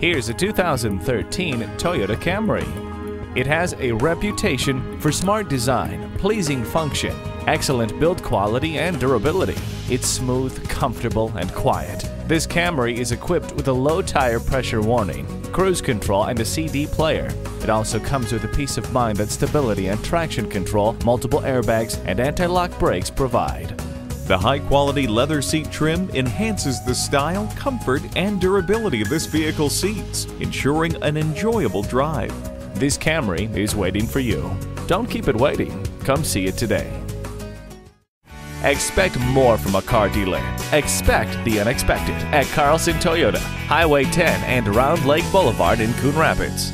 Here's a 2013 Toyota Camry. It has a reputation for smart design, pleasing function, excellent build quality and durability. It's smooth, comfortable, and quiet. This Camry is equipped with a low tire pressure warning, cruise control, and a CD player. It also comes with a peace of mind that stability and traction control, multiple airbags, and anti-lock brakes provide. The high-quality leather seat trim enhances the style, comfort, and durability of this vehicle's seats, ensuring an enjoyable drive. This Camry is waiting for you. Don't keep it waiting. Come see it today. Expect more from a car dealer. Expect the unexpected at Carlson Toyota, Highway 10 and Round Lake Boulevard in Coon Rapids.